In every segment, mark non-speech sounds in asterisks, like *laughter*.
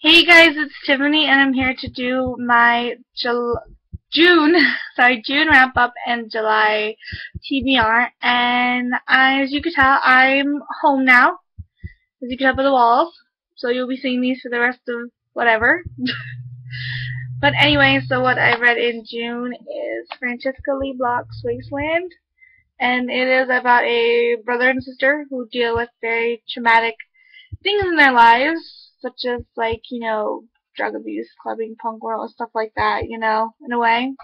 Hey guys, it's Tiffany and I'm here to do my Jul June, *laughs* sorry, June wrap up and July TBR and as you can tell, I'm home now, as you can tell by the walls, so you'll be seeing these for the rest of whatever. *laughs* but anyway, so what I read in June is Francesca Lia Block's Wasteland. And it is about a brother and sister who deal with very traumatic things in their lives such as like you know drug abuse, clubbing, punk world, and stuff like that. You know, in a way.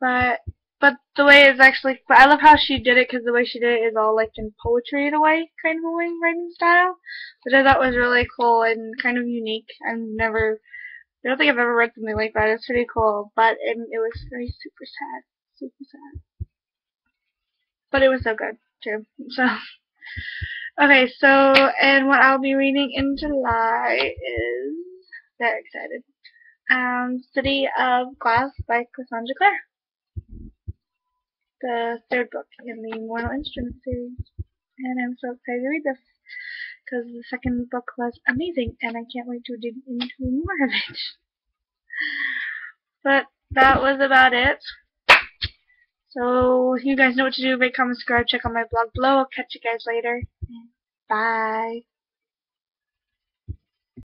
But but the way it's actually, I love how she did it because the way she did it is all like in poetry in a way, kind of a way, writing style, which I thought was really cool and kind of unique. I've never, I don't think I've ever read something like that. It's pretty cool, but it, it was very super sad, super sad. But it was so good too. So. Okay, so, and what I'll be reading in July is, very excited, um, City of Glass by Cassandra Clare. The third book in the Mortal Instruments series. And I'm so excited to read this, because the second book was amazing, and I can't wait to dig into more of it. But that was about it. So you guys know what to do. Rate, comment, subscribe, check out my blog below. I'll catch you guys later. Bye.